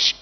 Shh.